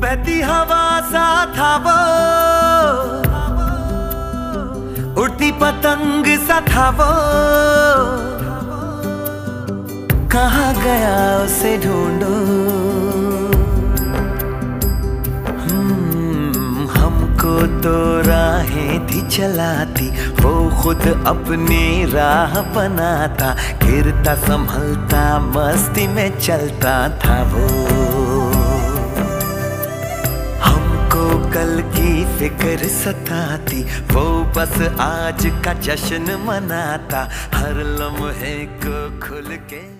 बहती हवा सा था वो उड़ती पतंग सा था वो कहा गया उसे ढूंढो? हम्म, हमको तो राहें थी चलाती वो खुद अपनी राह बनाता गिरता संभलता मस्ती में चलता था वो। फ़िक्र सताती वो बस आज का जश्न मनाता। हर लम्हे को खुल के